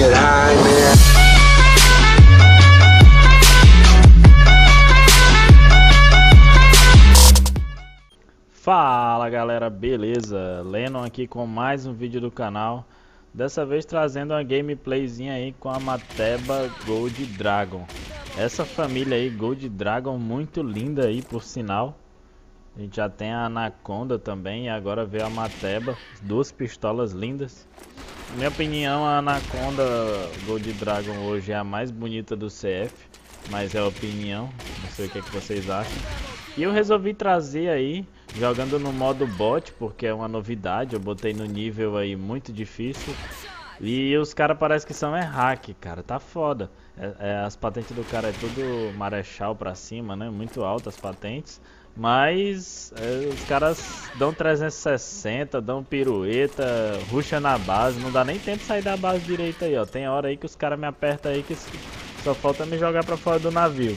get high, man. Fala galera, beleza? Lennon aqui com mais um vídeo do canal Dessa vez trazendo uma gameplayzinha aí com a Mateba Gold Dragon Essa família aí, Gold Dragon, muito linda aí por sinal A gente já tem a Anaconda também e agora veio a Mateba Duas pistolas lindas minha opinião a Anaconda Gold Dragon hoje é a mais bonita do CF Mas é opinião, não sei o que, é que vocês acham. E eu resolvi trazer aí Jogando no modo bot, porque é uma novidade, eu botei no nível aí muito difícil. E os caras parece que são é hack, cara, tá foda. É, é, as patentes do cara é tudo marechal pra cima, né? Muito altas patentes. Mas é, os caras dão 360, dão pirueta, ruxa na base, não dá nem tempo de sair da base direita aí, ó. Tem hora aí que os caras me apertam aí que só falta me jogar pra fora do navio.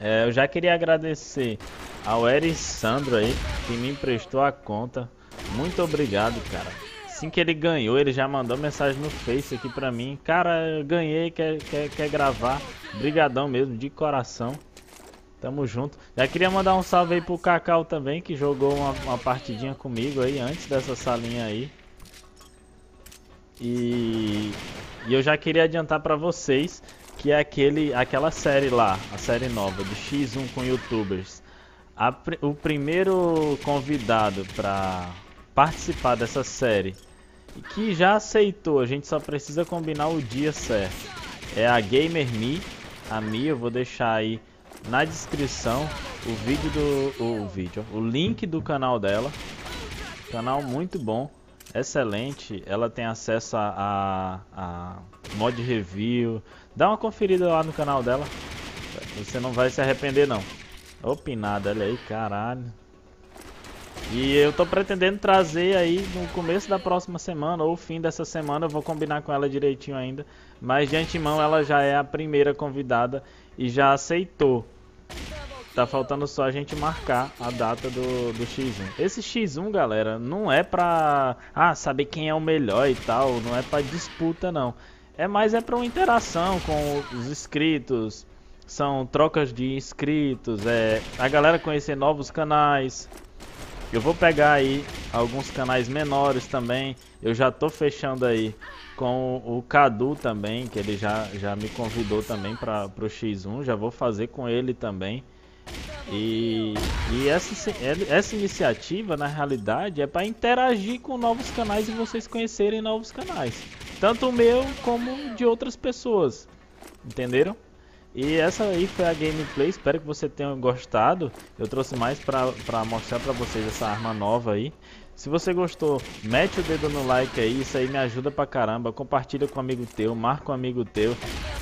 É, eu já queria agradecer ao Eri Sandro aí, que me emprestou a conta. Muito obrigado, cara. Assim que ele ganhou, ele já mandou mensagem no Face aqui pra mim. Cara, ganhei, quer, quer, quer gravar. Brigadão mesmo, de coração. Tamo junto. Já queria mandar um salve aí pro Cacau também, que jogou uma, uma partidinha comigo aí, antes dessa salinha aí. E, e eu já queria adiantar pra vocês que é aquele, aquela série lá, a série nova, do X1 com youtubers. A, o primeiro convidado para participar dessa série que já aceitou, a gente só precisa combinar o dia certo. É a Gamer Me, a Mi, eu vou deixar aí na descrição o vídeo do o vídeo, o link do canal dela. Canal muito bom, excelente. Ela tem acesso a, a, a mod review. Dá uma conferida lá no canal dela. Você não vai se arrepender não. Opinada, olha aí, caralho. E eu tô pretendendo trazer aí no começo da próxima semana ou fim dessa semana, eu vou combinar com ela direitinho ainda. Mas de antemão ela já é a primeira convidada e já aceitou. Tá faltando só a gente marcar a data do, do X1. Esse X1, galera, não é pra ah, saber quem é o melhor e tal, não é pra disputa não. É mais é pra uma interação com os inscritos, são trocas de inscritos, é a galera conhecer novos canais. Eu vou pegar aí alguns canais menores também. Eu já tô fechando aí com o Cadu também, que ele já, já me convidou também para o X1. Já vou fazer com ele também. E, e essa, essa iniciativa, na realidade, é para interagir com novos canais e vocês conhecerem novos canais. Tanto o meu como de outras pessoas. Entenderam? E essa aí foi a gameplay, espero que você tenha gostado. Eu trouxe mais pra, pra mostrar pra vocês essa arma nova aí. Se você gostou, mete o dedo no like aí, isso aí me ajuda pra caramba. Compartilha com um amigo teu, marca um amigo teu.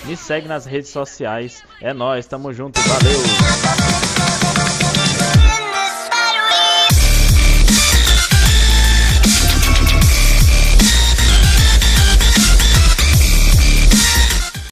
Me segue nas redes sociais. É nóis, tamo junto, valeu!